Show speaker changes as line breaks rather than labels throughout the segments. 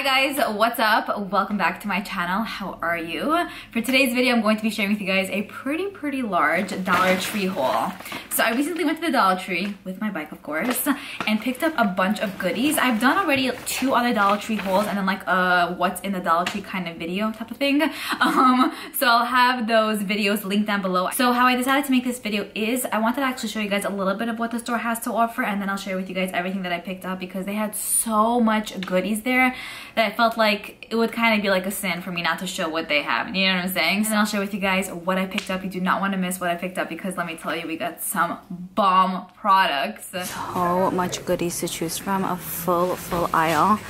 Hi guys, what's up? Welcome back to my channel. How are you? For today's video, I'm going to be sharing with you guys a pretty, pretty large Dollar Tree haul. So I recently went to the Dollar Tree with my bike, of course, and picked up a bunch of goodies. I've done already two other Dollar Tree hauls and then like a what's in the Dollar Tree kind of video type of thing. Um, so I'll have those videos linked down below. So how I decided to make this video is I wanted to actually show you guys a little bit of what the store has to offer and then I'll share with you guys everything that I picked up because they had so much goodies there that I felt like it would kind of be like a sin for me not to show what they have. You know what I'm saying? So I'll share with you guys what I picked up. You do not want to miss what I picked up because let me tell you, we got some bomb products.
So much goodies to choose from. A full, full aisle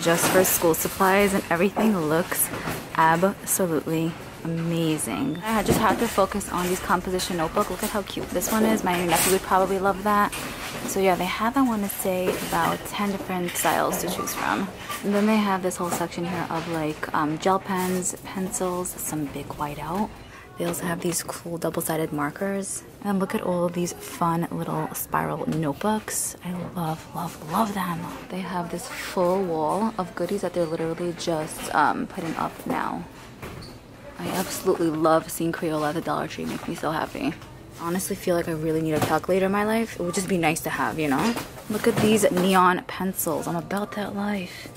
just for school supplies and everything looks absolutely amazing. I just have to focus on these composition notebook. Look at how cute this one is. My nephew would probably love that. So yeah, they have, I want to say, about 10 different styles to choose from. And then they have this whole section here of like um, gel pens, pencils, some big whiteout. They also have these cool double-sided markers. And look at all of these fun little spiral notebooks. I love, love, love them. They have this full wall of goodies that they're literally just um, putting up now. I absolutely love seeing Crayola at the Dollar Tree. Make me so happy. honestly feel like I really need a calculator in my life. It would just be nice to have, you know? Look at these neon pencils. I'm about that life.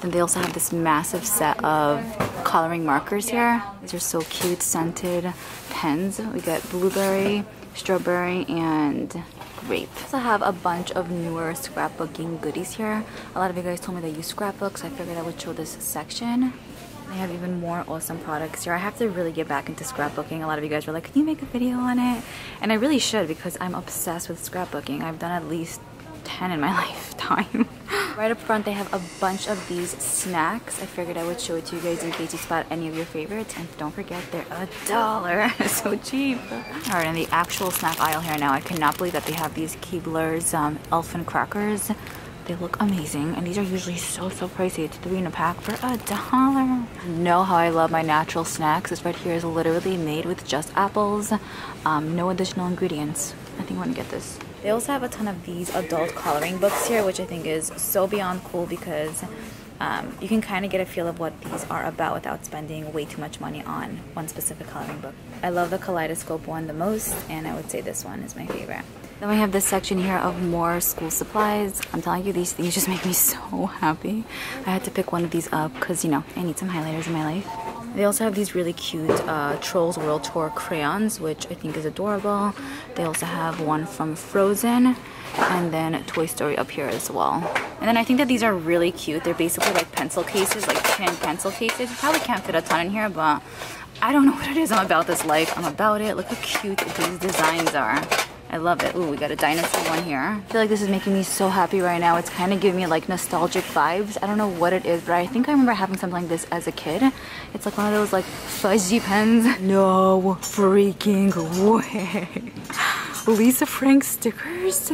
Then they also have this massive set of coloring markers here. These are so cute, scented pens. We got blueberry, strawberry, and grape. I also have a bunch of newer scrapbooking goodies here. A lot of you guys told me that you scrapbook, so I figured I would show this section. They have even more awesome products here. I have to really get back into scrapbooking. A lot of you guys were like, can you make a video on it? And I really should because I'm obsessed with scrapbooking. I've done at least 10 in my lifetime. right up front, they have a bunch of these snacks. I figured I would show it to you guys in case you spot any of your favorites. And don't forget, they're a dollar. so cheap. All right, in the actual snack aisle here now, I cannot believe that they have these Keebler's um, Elfin crackers. They look amazing, and these are usually so, so pricey. It's three in a pack for a dollar. Know how I love my natural snacks. This right here is literally made with just apples, um, no additional ingredients. I think I want to get this. They also have a ton of these adult coloring books here, which I think is so beyond cool because um, you can kind of get a feel of what these are about without spending way too much money on one specific coloring book. I love the Kaleidoscope one the most, and I would say this one is my favorite. Then we have this section here of more school supplies. I'm telling you, these things just make me so happy. I had to pick one of these up because, you know, I need some highlighters in my life. They also have these really cute uh, Trolls World Tour crayons, which I think is adorable. They also have one from Frozen and then Toy Story up here as well. And then I think that these are really cute. They're basically like pencil cases, like tin pencil cases. You probably can't fit a ton in here, but I don't know what it is. I'm about this life. I'm about it. Look how cute these designs are. I love it. Ooh, we got a dinosaur one here. I feel like this is making me so happy right now. It's kind of giving me like nostalgic vibes. I don't know what it is, but I think I remember having something like this as a kid. It's like one of those like fuzzy pens. No freaking way. Lisa Frank stickers?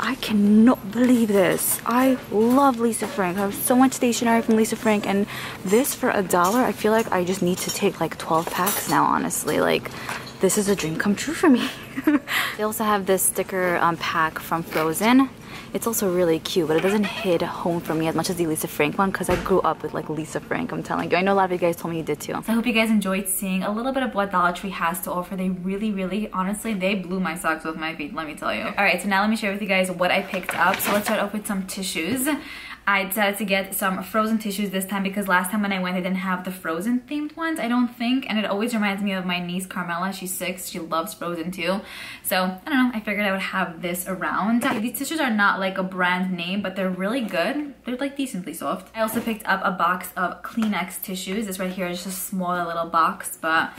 I cannot believe this. I love Lisa Frank. I have so much stationery from Lisa Frank and this for a dollar, I feel like I just need to take like 12 packs now, honestly. Like, this is a dream come true for me. they also have this sticker um, pack from Frozen. It's also really cute, but it doesn't hit home for me as much as the Lisa Frank one because I grew up with like Lisa Frank, I'm telling you. I know a lot of you guys told me you did too.
So I hope you guys enjoyed seeing a little bit of what Dollar Tree has to offer. They really, really, honestly, they blew my socks off my feet, let me tell you. All right, so now let me share with you guys what I picked up. So let's start off with some tissues. I decided to get some frozen tissues this time because last time when I went, they didn't have the frozen themed ones, I don't think. And it always reminds me of my niece, Carmela. She's six. She loves frozen too. So, I don't know. I figured I would have this around. These tissues are not like a brand name, but they're really good. They're like decently soft. I also picked up a box of Kleenex tissues. This right here is just a smaller little box, but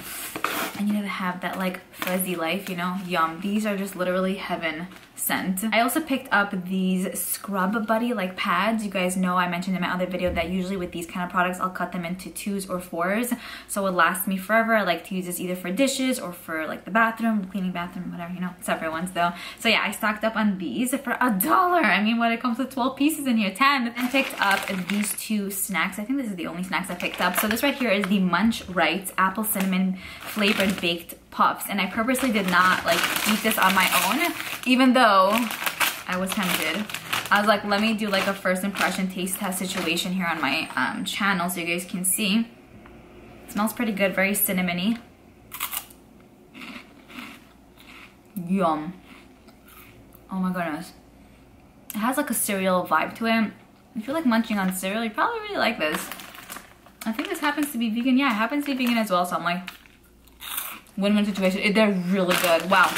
I needed to have that like fuzzy life, you know? Yum. These are just literally heaven scent. I also picked up these Scrub Buddy like pads. You guys know I mentioned in my other video that usually with these kind of products, I'll cut them into twos or fours. So it lasts me forever. I like to use this either for dishes or for like the bathroom, cleaning bathroom, whatever, you know, separate ones though. So yeah, I stocked up on these for a dollar. I mean, when it comes with 12 pieces in here, 10. And picked up these two snacks. I think this is the only snacks I picked up. So this right here is the Munch Rites Apple Cinnamon Flavored Baked puffs and I purposely did not like eat this on my own even though I was tempted I was like, let me do like a first impression taste test situation here on my um, channel so you guys can see. It smells pretty good, very cinnamony. Yum. Oh my goodness. It has like a cereal vibe to it. If you like munching on cereal, you probably really like this. I think this happens to be vegan. Yeah, it happens to be vegan as well, so I'm like, win-win situation. They're really good. Wow.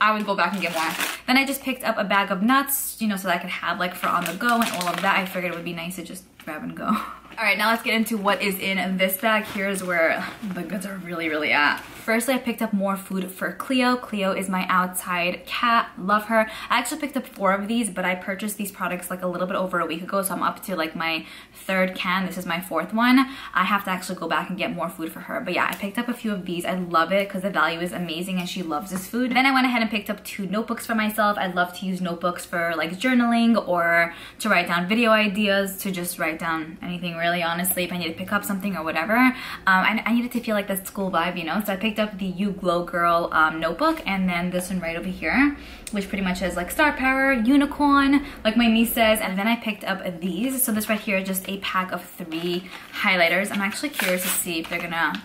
I would go back and get more. Then I just picked up a bag of nuts, you know, so that I could have like for on the go and all of that. I figured it would be nice to just grab and go. All right, now let's get into what is in this bag. Here's where the goods are really, really at. Firstly, I picked up more food for Cleo. Cleo is my outside cat. Love her. I actually picked up four of these, but I purchased these products like a little bit over a week ago, so I'm up to like my third can. This is my fourth one. I have to actually go back and get more food for her. But yeah, I picked up a few of these. I love it because the value is amazing and she loves this food. Then I went ahead and picked up two notebooks for myself. I love to use notebooks for like journaling or to write down video ideas, to just write down anything really, honestly, if I need to pick up something or whatever. Um, I, I needed to feel like that school vibe, you know? So I picked up the You Glow Girl um, notebook and then this one right over here, which pretty much is like star power, unicorn, like my niece says. And then I picked up these. So this right here is just a pack of three highlighters. I'm actually curious to see if they're gonna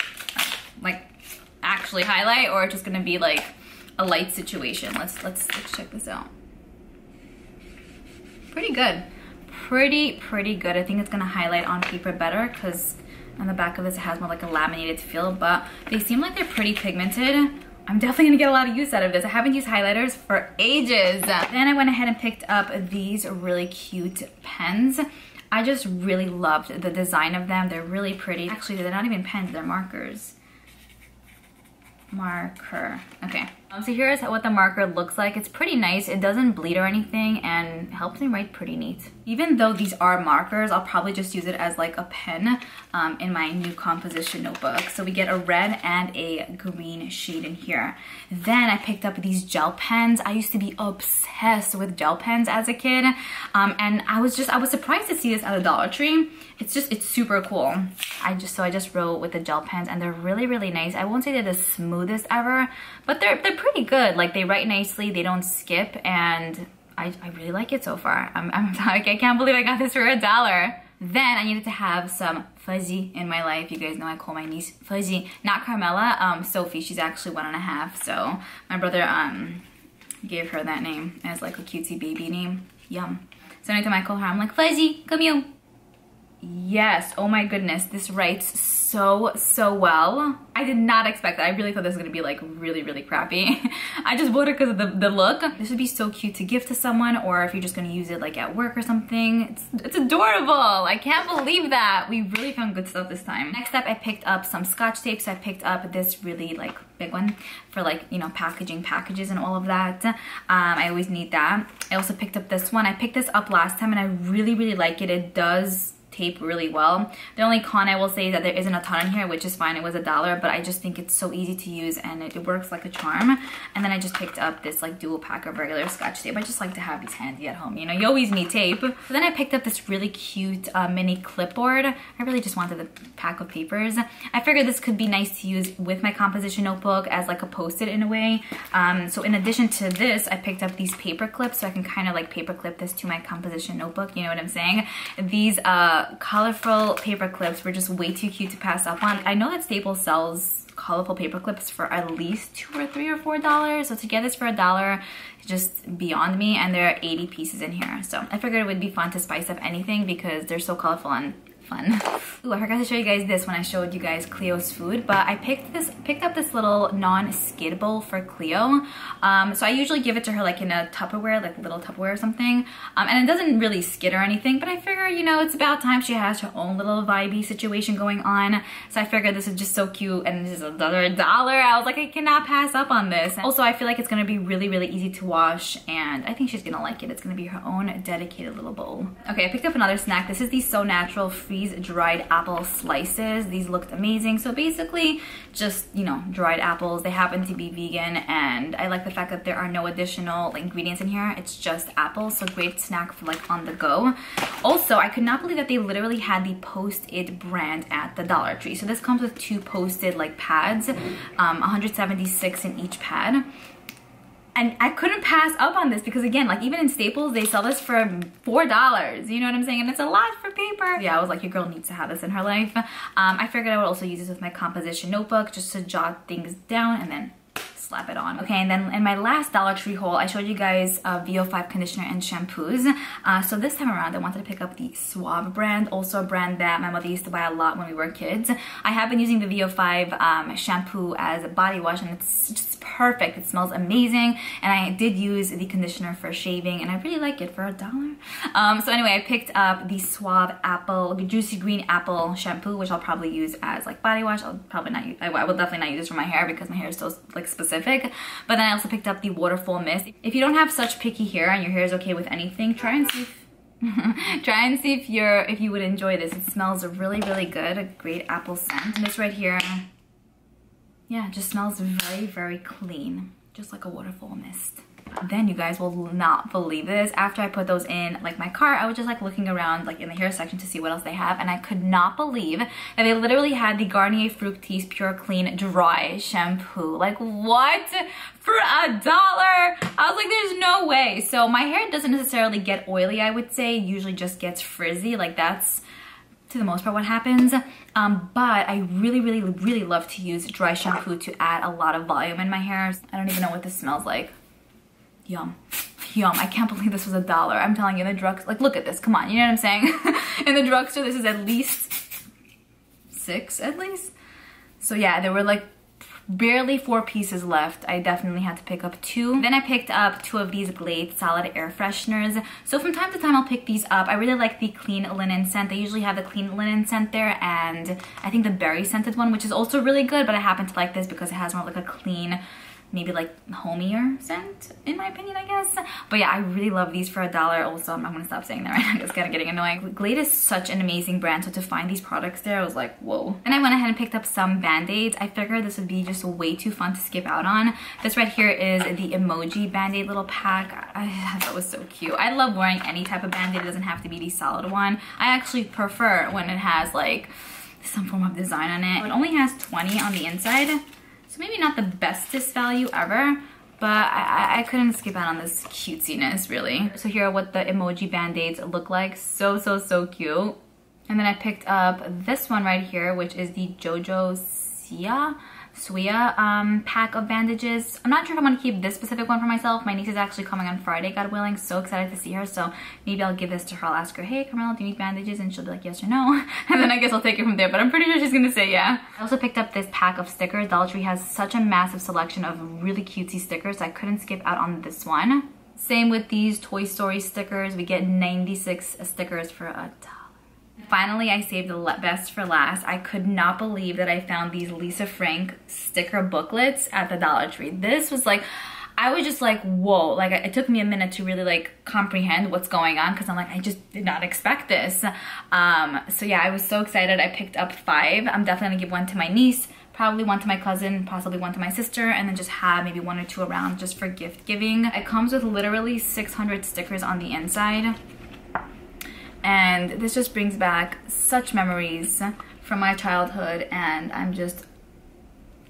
like actually highlight or just gonna be like a light situation. Let's, let's, let's check this out. Pretty good. Pretty, pretty good. I think it's gonna highlight on paper better because on the back of this it has more like a laminated feel, but they seem like they're pretty pigmented. I'm definitely gonna get a lot of use out of this. I haven't used highlighters for ages. Then I went ahead and picked up these really cute pens. I just really loved the design of them. They're really pretty. Actually, they're not even pens, they're markers. Marker, okay. Um, so here's what the marker looks like. It's pretty nice. It doesn't bleed or anything and helps me write pretty neat. Even though these are markers, I'll probably just use it as like a pen um, in my new composition notebook. So we get a red and a green shade in here. Then I picked up these gel pens. I used to be obsessed with gel pens as a kid. Um, and I was just, I was surprised to see this at a Dollar Tree. It's just, it's super cool. I just, so I just wrote with the gel pens and they're really, really nice. I won't say they're the smoothest ever, but they're, they're pretty good. Like they write nicely, they don't skip, and I, I really like it so far. I'm, I'm like, I can't believe I got this for a dollar. Then I needed to have some fuzzy in my life. You guys know I call my niece fuzzy. Not Carmela, um, Sophie. She's actually one and a half. So my brother um, gave her that name as like a cutesy baby name. Yum. So anytime I call her, I'm like, fuzzy, come here. Yes, oh my goodness, this writes so, so well. I did not expect that. I really thought this was gonna be like really, really crappy. I just bought it because of the, the look. This would be so cute to give to someone or if you're just gonna use it like at work or something. It's, it's adorable. I can't believe that. We really found good stuff this time. Next up, I picked up some scotch tape. So I picked up this really like big one for like, you know, packaging packages and all of that. Um, I always need that. I also picked up this one. I picked this up last time and I really, really like it. It does tape really well. The only con I will say is that there isn't a ton in here, which is fine. It was a dollar, but I just think it's so easy to use and it, it, works like a charm. And then I just picked up this like dual pack of regular scotch tape. I just like to have these handy at home. You know, you always need tape. So then I picked up this really cute uh, mini clipboard. I really just wanted a pack of papers. I figured this could be nice to use with my composition notebook as like a post-it in a way. Um, so in addition to this, I picked up these paper clips so I can kind of like paper clip this to my composition notebook. You know what I'm saying? These uh, colorful paper clips were just way too cute to pass up on. I know that Staples sells colorful paper clips for at least two or three or four dollars. So to get this for a dollar, just beyond me. And there are 80 pieces in here. So I figured it would be fun to spice up anything because they're so colorful and fun. Ooh, I forgot to show you guys this when I showed you guys Cleo's food, but I picked this, picked up this little non-skid bowl for Cleo. Um, so I usually give it to her like in a Tupperware, like little Tupperware or something. Um, and it doesn't really skid or anything, but I figure, you know, it's about time she has her own little vibey situation going on. So I figured this is just so cute and this is another dollar. I was like, I cannot pass up on this. Also, I feel like it's gonna be really, really easy to wash and I think she's gonna like it. It's gonna be her own dedicated little bowl. Okay, I picked up another snack. This is the So Natural Free dried apple slices. These looked amazing. So basically just, you know, dried apples. They happen to be vegan and I like the fact that there are no additional ingredients in here. It's just apples. So great snack for like on the go. Also, I could not believe that they literally had the Post-it brand at the Dollar Tree. So this comes with two Post-it like pads, um, 176 in each pad. And I couldn't pass up on this because again, like even in Staples, they sell this for $4. You know what I'm saying? And it's a lot for paper. Yeah, I was like, your girl needs to have this in her life. Um, I figured I would also use this with my composition notebook just to jot things down and then slap it on. Okay, and then in my last Dollar Tree haul, I showed you guys uh, VO5 conditioner and shampoos. Uh, so this time around, I wanted to pick up the Suave brand, also a brand that my mother used to buy a lot when we were kids. I have been using the VO5 um, shampoo as a body wash and it's just perfect. It smells amazing. And I did use the conditioner for shaving and I really like it for a dollar. Um, so anyway, I picked up the Suave Apple, the Juicy Green Apple shampoo, which I'll probably use as like body wash. I'll probably not use, I, I will definitely not use this for my hair because my hair is so like specific specific. But then I also picked up the Waterfall Mist. If you don't have such picky hair and your hair is okay with anything, try and see if try and see if you're if you would enjoy this. It smells really, really good. A great apple scent. And this right here, yeah, just smells very, very clean. Just like a waterfall mist then you guys will not believe this. After i put those in like my cart i was just like looking around like in the hair section to see what else they have and i could not believe that they literally had the garnier fructis pure clean dry shampoo. Like what? For a dollar? I was like there's no way. So my hair doesn't necessarily get oily i would say. Usually just gets frizzy. Like that's to the most part what happens. Um, but I really really really love to use dry shampoo to add a lot of volume in my hair. I don't even know what this smells like Yum. Yum. I can't believe this was a dollar. I'm telling you, in the drugs, like, look at this. Come on. You know what I'm saying? in the drugstore, this is at least six, at least. So yeah, there were like barely four pieces left. I definitely had to pick up two. Then I picked up two of these Glade Solid Air Fresheners. So from time to time, I'll pick these up. I really like the Clean Linen scent. They usually have the Clean Linen scent there and I think the berry scented one, which is also really good, but I happen to like this because it has more like a clean maybe like homier scent in my opinion I guess. But yeah I really love these for a dollar. Also I'm, gonna stop saying that right now it's kind of getting annoying. Glade is such an amazing brand so to find these products there I was like whoa. And I went ahead and picked up some band-aids. I figured this would be just way too fun to skip out on. This right here is the emoji band-aid little pack. I, that was so cute. I love wearing any type of band-aid. It doesn't have to be the solid one. I actually prefer when it has like some form of design on it. It only has 20 on the inside, so maybe not the bestest value ever, but I, I, couldn't skip out on this cutesiness really. So here are what the emoji band-aids look like. So, so, so cute. And then I picked up this one right here, which is the Jojo Sia Siwa um, pack of bandages. I'm not sure if I'm gonna keep this specific one for myself. My niece is actually coming on Friday, God willing. So excited to see her. So maybe I'll give this to her. I'll ask her, hey, Carmela, do you need bandages? And she'll be like, yes or no. And then I guess I'll take it from there. But I'm pretty sure she's gonna say yeah. I also picked up this pack of stickers. Dollar Tree has such a massive selection of really cutesy stickers. So I couldn't skip out on this one. Same with these Toy Story stickers. We get 96 stickers for a dollar. Finally, I saved the best for last. I could not believe that I found these Lisa Frank sticker booklets at the Dollar Tree. This was like, I was just like, whoa, like it took me a minute to really like comprehend what's going on because I'm like, I just did not expect this. Um, so yeah, I was so excited. I picked up five. I'm definitely gonna give one to my niece, probably one to my cousin, possibly one to my sister, and then just have maybe one or two around just for gift giving. It comes with literally 600 stickers on the inside and this just brings back such memories from my childhood and I'm just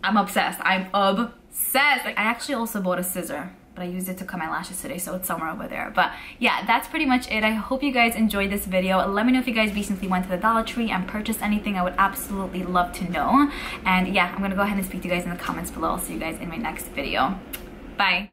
I'm obsessed. I'm obsessed. I actually also bought a scissor but I used it to cut my lashes today so it's somewhere over there. But yeah that's pretty much it. I hope you guys enjoyed this video. Let me know if you guys recently went to the Dollar Tree and purchased anything. I would absolutely love to know. And yeah I'm gonna go ahead and speak to you guys in the comments below. I'll see you guys in my next video. Bye